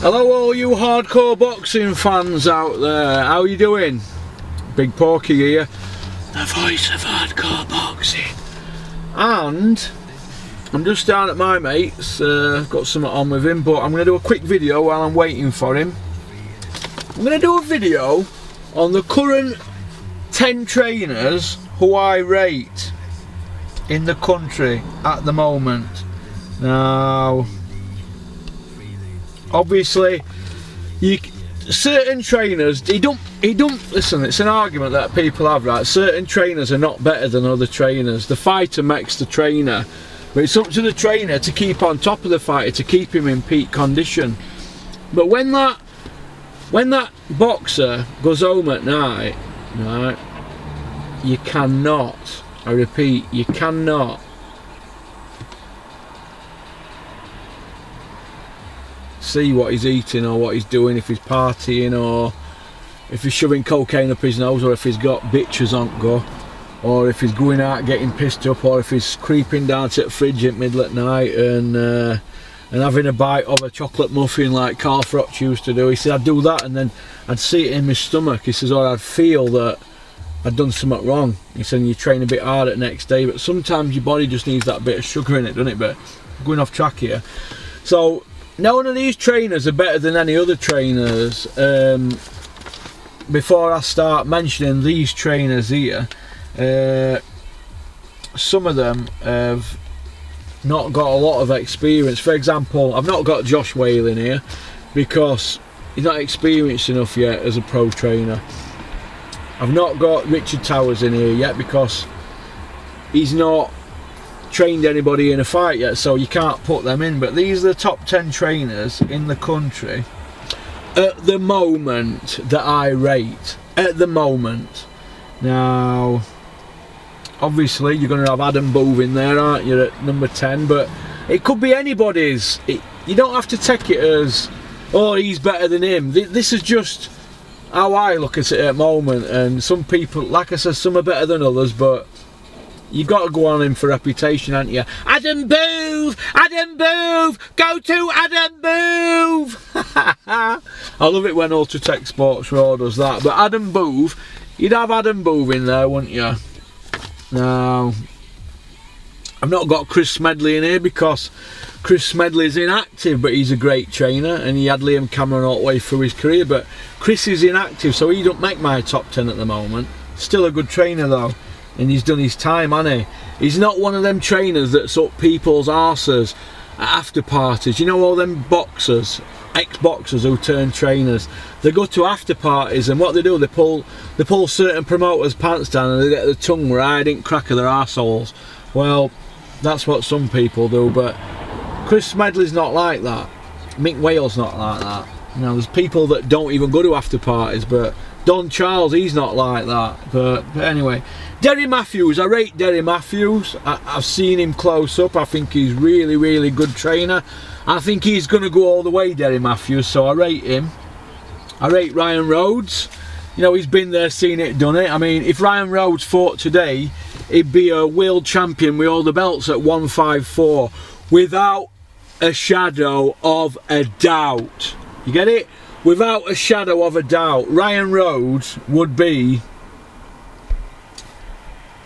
Hello all you hardcore boxing fans out there, how are you doing? Big Porky here, the voice of hardcore boxing. And I'm just down at my mate's, uh, got something on with him, but I'm going to do a quick video while I'm waiting for him. I'm going to do a video on the current 10 trainers who I rate in the country at the moment. Now, obviously you certain trainers he don't he don't listen it's an argument that people have right? Certain trainers are not better than other trainers. The fighter makes the trainer. But it's up to the trainer to keep on top of the fighter to keep him in peak condition. But when that when that boxer goes home at night right you cannot I repeat you cannot see what he's eating or what he's doing, if he's partying or if he's shoving cocaine up his nose or if he's got bitches on go or if he's going out getting pissed up or if he's creeping down to the fridge at middle at night and uh, and having a bite of a chocolate muffin like Carl Froch used to do. He said I'd do that and then I'd see it in my stomach. He says or I'd feel that I'd done something wrong. He said you train a bit harder the next day but sometimes your body just needs that bit of sugar in it doesn't it but going off track here. So none of these trainers are better than any other trainers. Um, before I start mentioning these trainers here, uh, some of them have not got a lot of experience. For example, I've not got Josh Wale in here because he's not experienced enough yet as a pro trainer. I've not got Richard Towers in here yet because he's not trained anybody in a fight yet, so you can't put them in. But these are the top 10 trainers in the country at the moment that I rate. At the moment. Now, obviously, you're going to have Adam Booth in there, aren't you, at number 10? But it could be anybody's. It, you don't have to take it as, oh, he's better than him. This is just how I look at it at the moment. And some people, like I said, some are better than others, but You've got to go on him for reputation, haven't you? Adam Booth! Adam Booth! Go to Adam Booth! I love it when Ultratech Sports Raw does that. But Adam Booth, you'd have Adam Booth in there, wouldn't you? Now, I've not got Chris Smedley in here because Chris Smedley's inactive, but he's a great trainer, and he had Liam Cameron all the way through his career. But Chris is inactive, so he don't make my top 10 at the moment. Still a good trainer, though and he's done his time, hasn't he? He's not one of them trainers that's up people's arses after parties. You know all them boxers, ex-boxers who turn trainers. They go to after parties and what they do, they pull they pull certain promoters' pants down and they get the tongue riding crack of their arseholes. Well, that's what some people do, but Chris Smedley's not like that. Mick Wale's not like that. You know, there's people that don't even go to after parties, but Don Charles, he's not like that. But, but anyway, Derry Matthews, I rate Derry Matthews. I, have seen him close up. I think he's really, really good trainer. I think he's going to go all the way, Derry Matthews, so I rate him. I rate Ryan Rhodes. You know, he's been there, seen it, done it. I mean, if Ryan Rhodes fought today, he'd be a world champion with all the belts at 154 without a shadow of a doubt. You get it? Without a shadow of a doubt, Ryan Rhodes would be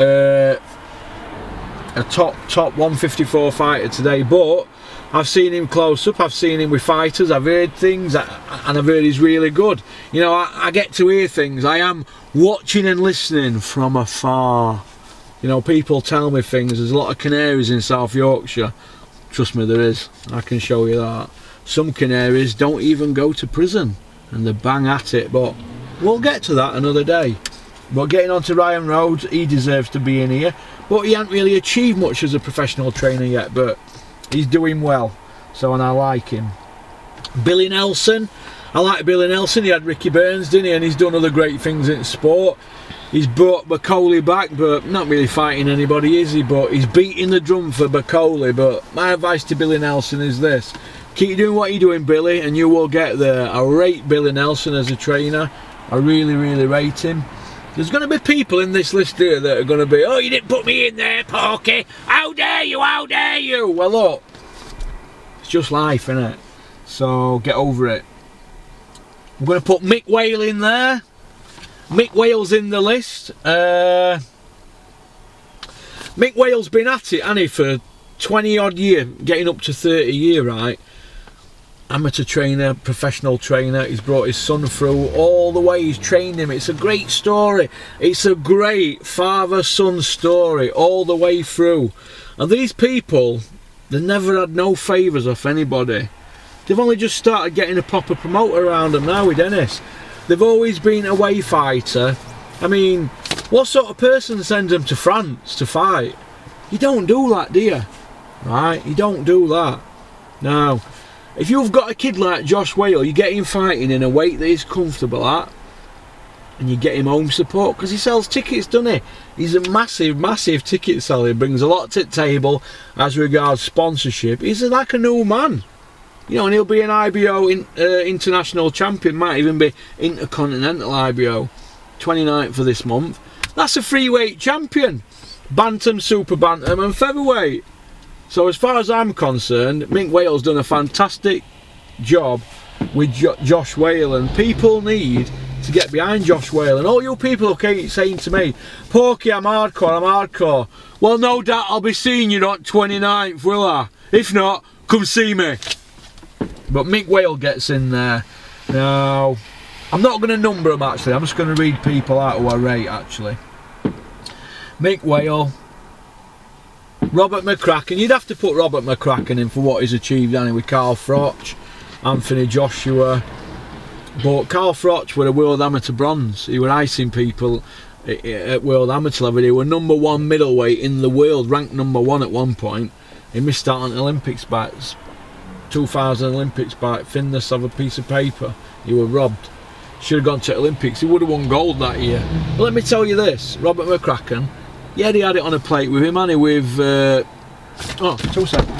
uh, a top top 154 fighter today. But I've seen him close up. I've seen him with fighters. I've heard things, and I've heard he's really good. You know, I, I get to hear things. I am watching and listening from afar. You know, people tell me things. There's a lot of canaries in South Yorkshire. Trust me, there is. I can show you that. Some canaries don't even go to prison and they bang at it, but we'll get to that another day. But getting on to Ryan Rhodes, he deserves to be in here. But he hasn't really achieved much as a professional trainer yet, but he's doing well. So, and I like him. Billy Nelson, I like Billy Nelson. He had Ricky Burns, didn't he? And he's done other great things in sport. He's brought Bakole back, but not really fighting anybody, is he? But he's beating the drum for Bakole. But my advice to Billy Nelson is this keep doing what you're doing Billy and you will get there I rate Billy Nelson as a trainer I really really rate him there's going to be people in this list here that are going to be oh you didn't put me in there Porky how dare you how dare you well look it's just life isn't it So get over it. I'm going to put Mick Wale in there. Mick Wale's in the list. Uh, Mick Wale's been at it, hasn't he, for 20 odd year, getting up to 30 year, right? Amateur trainer, professional trainer. He's brought his son through all the way. He's trained him. It's a great story. It's a great father-son story all the way through. And these people, they never had no favours off anybody. They've only just started getting a proper promoter around them now with Dennis. They've always been a way fighter. I mean, what sort of person sends them to France to fight? You don't do that, do you? Right? You don't do that. Now, if you've got a kid like Josh Wale, you get him fighting in a weight that he's comfortable at, and you get him home support because he sells tickets, doesn't he? He's a massive, massive ticket seller. He brings a lot to the table as regards sponsorship. He's like a new man. You know, and he'll be an IBO in, uh, international champion, might even be intercontinental IBO, 29th for this month. That's a free weight champion. Bantam, super bantam, and featherweight. So as far as I'm concerned, Mick Wale's done a fantastic job with jo Josh Wale and people need to get behind Josh Wale and all you people who keep saying to me, Porky, I'm hardcore, I'm hardcore. Well, no doubt I'll be seeing you on 29th, will I? If not, come see me. But Mick Wale gets in there. Now, I'm not going to number them actually, I'm just going to read people out who I rate actually. Mick Whale, Robert McCracken, you'd have to put Robert McCracken in for what he's achieved anyway with Carl Froch, Anthony Joshua. But Carl Froch were a world amateur bronze. He were icing people at world amateur level. He were number one middleweight in the world, ranked number one at one point. He missed out on Olympics by 2000 Olympics by thinness of a piece of paper. He were robbed. Should have gone to Olympics. He would have won gold that year. But let me tell you this, Robert McCracken yeah, he had it on a plate with him, and he with. Uh, oh, two seconds.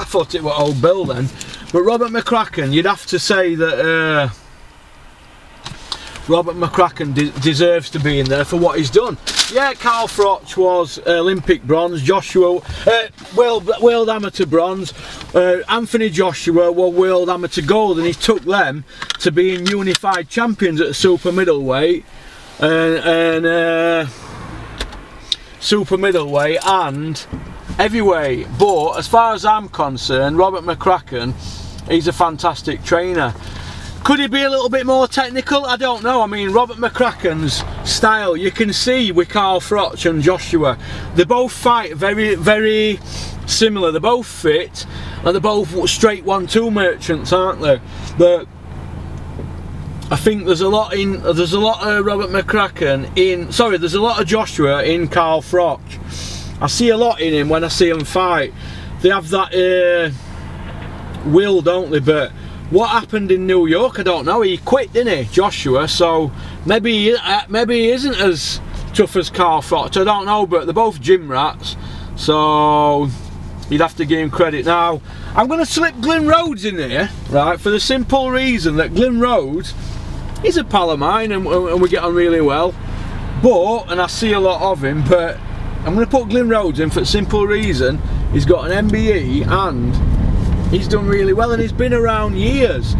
I thought it was old Bill then, but Robert McCracken, you'd have to say that. Uh, Robert McCracken de deserves to be in there for what he's done. Yeah, Carl Froch was Olympic bronze, Joshua, uh, world, world amateur bronze, uh, Anthony Joshua were world amateur gold and he took them to being unified champions at super middleweight and, and uh, super middleweight and heavyweight. But as far as I'm concerned, Robert McCracken, he's a fantastic trainer. Could he be a little bit more technical? I don't know. I mean, Robert McCracken's style, you can see with Carl Froch and Joshua, they both fight very, very similar. They're both fit, and they're both straight one-two merchants, aren't they? But I think there's a lot in, there's a lot of Robert McCracken in, sorry, there's a lot of Joshua in Carl Froch. I see a lot in him when I see him fight. They have that uh, will, don't they? But what happened in New York, I don't know. He quit, didn't he, Joshua? So maybe uh, maybe he isn't as tough as Carl Froch. I don't know, but they're both gym rats. So you'd have to give him credit. Now, I'm going to slip Glyn Rhodes in here, right, for the simple reason that Glyn Rhodes is a pal of mine and, and we get on really well. But, and I see a lot of him, but I'm going to put Glyn Rhodes in for the simple reason he's got an MBE and he's done really well and he's been around years.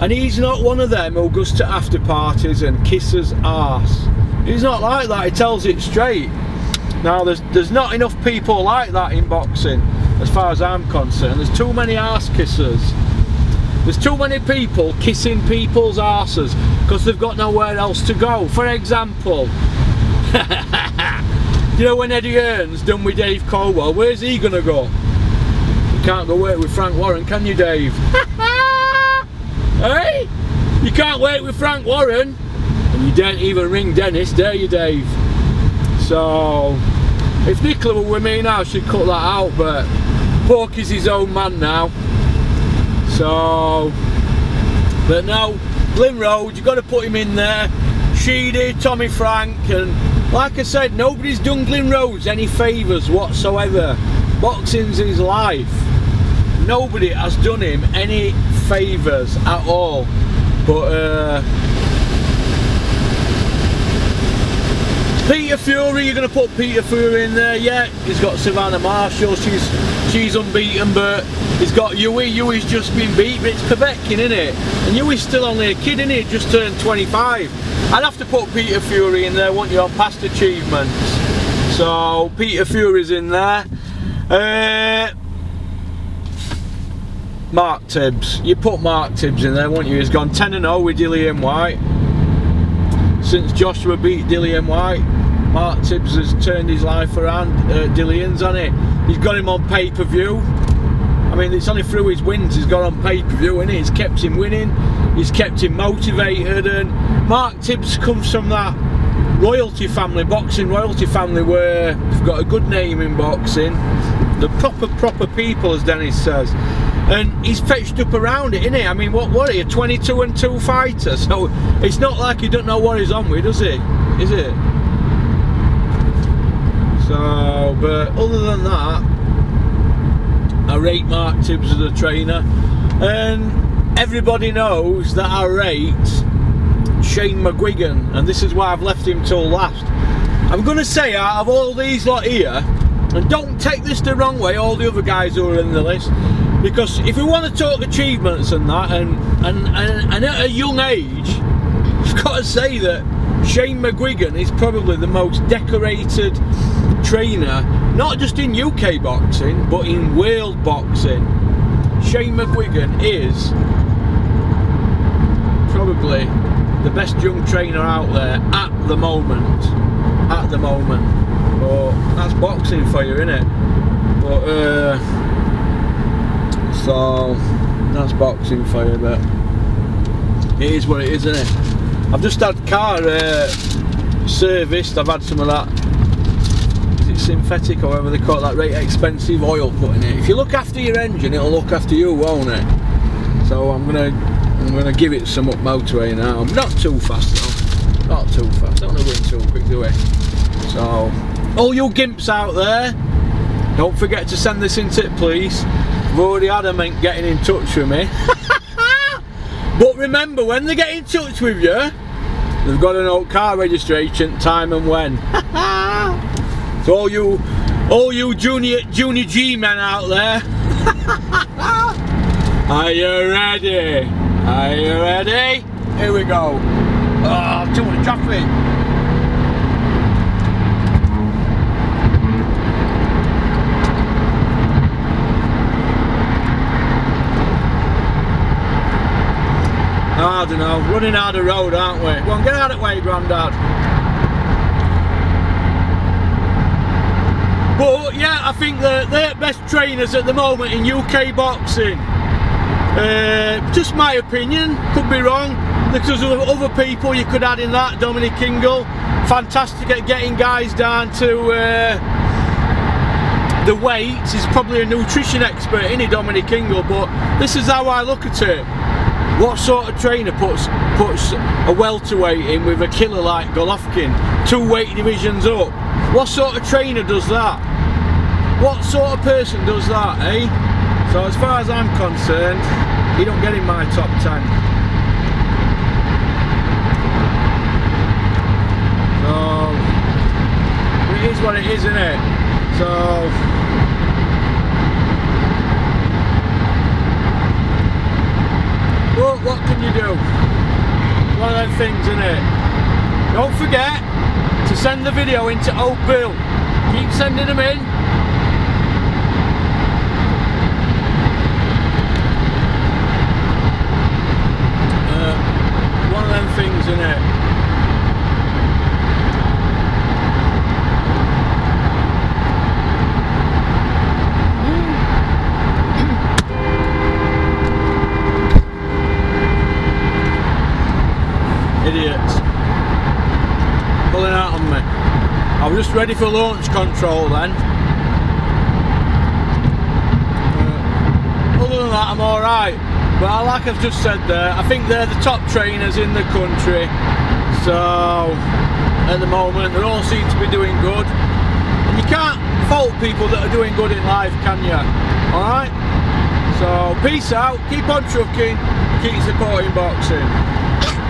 And he's not one of them who goes to after parties and kisses arse. He's not like that he tells it straight. Now there's there's not enough people like that in boxing as far as I'm concerned. There's too many arse kissers. There's too many people kissing people's arses because they've got nowhere else to go. For example you know when Eddie Hearn's done with Dave Coldwell where's he gonna go? you can't go work with Frank Warren, can you, Dave? hey? You can't work with Frank Warren, and you don't even ring Dennis, dare you, Dave? So, if Nicola were with me now, she'd cut that out, but Pork is his own man now. So, but no, Glyn Road, you've got to put him in there. Sheedy, Tommy Frank, and like I said, nobody's done Glyn Rhodes any favours whatsoever. Boxing's his life. Nobody has done him any favours at all. But uh, Peter Fury, you're going to put Peter Fury in there, yeah. He's got Savannah Marshall, she's she's unbeaten, but he's got Hughie. Hughie's just been beat, but it's Povetkin, isn't it? And Hughie's still only a kid, isn't it? Just turned 25. I'd have to put Peter Fury in there, wouldn't you, on past achievements. So, Peter Fury's in there. Uh, Mark Tibbs. You put Mark Tibbs in there, won't you? He's gone 10 0 with Dillian Whyte. Since Joshua beat Dillian Whyte, Mark Tibbs has turned his life around. Uh, Dillian's on it. He's got him on pay per view. I mean, it's only through his wins he's got on pay per view, and He's kept him winning, he's kept him motivated, and Mark Tibbs comes from that royalty family, boxing royalty family, where they've got a good name in boxing. The proper, proper people, as Dennis says and he's fetched up around it, isn't he? I mean, what what are you, 22 and 2 fighter? So it's not like he don't know what he's on with, does he? Is it? So, but other than that, I rate Mark Tibbs as a trainer, and everybody knows that I rate Shane McGuigan, and this is why I've left him till last. I'm going to say out of all these lot here, and don't take this the wrong way, all the other guys who are in the list, because if we want to talk achievements and that and and, and, and at a young age I've got to say that Shane McGuigan is probably the most decorated trainer not just in UK boxing but in world boxing. Shane McGuigan is probably the best young trainer out there at the moment. At the moment. But that's boxing for you isn't it but uh, so that's boxing for you, but it is what it is, isn't it? I've just had car uh, serviced. I've had some of that. Is it synthetic or whatever they call it? That very expensive oil put in it. If you look after your engine, it'll look after you, won't it? So I'm gonna I'm gonna give it some up motorway now. I'm Not too fast though. Not too fast. Don't want to go too quick, do we? So all you gimps out there, don't forget to send this in tip, please. I've already had them getting in touch with me. but remember, when they get in touch with you, they've got to know car registration, time and when. so all you, all you junior junior G men out there, are you ready? Are you ready? Here we go. Oh, too much traffic. I don't know, running out of road, aren't we? Well, get out of the way, Grandad. But yeah, I think they're the best trainers at the moment in UK boxing. Uh, just my opinion, could be wrong. Because of other people you could add in that, Dominic Ingle, fantastic at getting guys down to uh, the weight. He's probably a nutrition expert, in it, Dominic Ingle? But this is how I look at it. What sort of trainer puts puts a welterweight in with a killer like Golovkin, two weight divisions up? What sort of trainer does that? What sort of person does that, eh? So as far as I'm concerned, he don't get in my top 10. So, it is what it is, isn't it? So, what can you do? One of them things, isn't it? Don't forget to send the video into Oak Bill. Keep sending them in. Uh, one of them things, isn't it? Was just ready for launch control then. Uh, other than that, I'm alright. But like I've just said there, I think they're the top trainers in the country. So, at the moment, they all seem to be doing good. And you can't fault people that are doing good in life, can you? Alright? So, peace out, keep on trucking, keep supporting boxing.